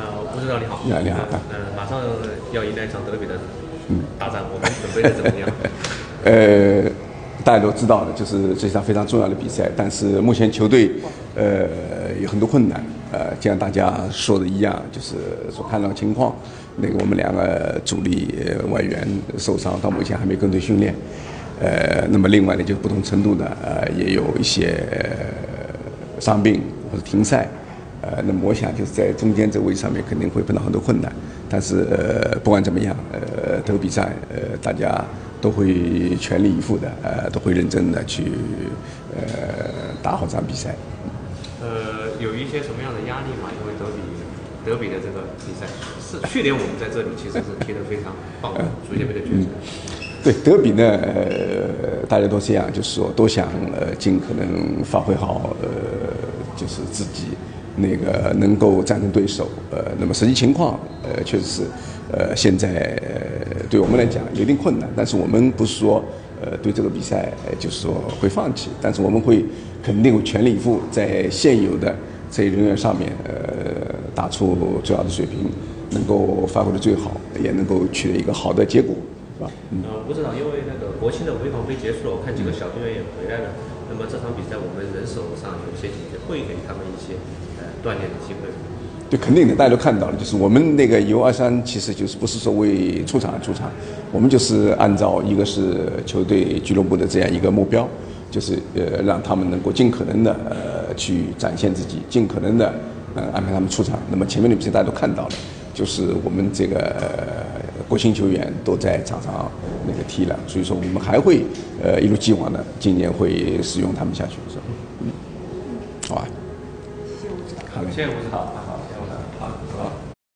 呃，吴指导你好。你好你好呃，马上要迎来一场德比的大战，我们准备的怎么样？呃，大家都知道的，就是这是场非常重要的比赛，但是目前球队呃有很多困难，呃，就像大家说的一样，就是所看到的情况，那个我们两个主力呃外援受伤，到目前还没跟队训练，呃，那么另外呢，就是不同程度的呃也有一些呃伤病或者停赛。呃，那么我想就是在中间这个位置上面肯定会碰到很多困难，但是呃，不管怎么样，呃，这个比赛呃，大家都会全力以赴的，呃，都会认真的去呃打好这场比赛。呃，有一些什么样的压力吗？因为德比，德比的这个比赛是去年我们在这里其实是踢得非常棒的，足协杯的决赛。对德比呢，呃，大家都这样，就是说都想呃尽可能发挥好呃，就是自己。那个能够战胜对手，呃，那么实际情况，呃，确实是，呃，现在对我们来讲有一定困难，但是我们不是说，呃，对这个比赛就是说会放弃，但是我们会肯定会全力以赴，在现有的这些人员上面，呃，打出最好的水平，能够发挥的最好，也能够取得一个好的结果，是吧？嗯，吴指导，因为那个国庆的潍坊杯结束了，我看几个小队员也回来了，那么这场比赛我们人手上有些紧缺，会给他们一些呃。锻炼的机会，对，肯定的，大家都看到了，就是我们那个 U 二三，其实就是不是说为出场而出场，我们就是按照一个是球队俱乐部的这样一个目标，就是呃让他们能够尽可能的呃去展现自己，尽可能的呃安排他们出场。那么前面的比赛大家都看到了，就是我们这个国青球员都在场上那个踢了，所以说我们还会呃一如既往的今年会使用他们下去，是吧？嗯，好吧。谢谢吴指导，好，谢谢吴指导，好，好。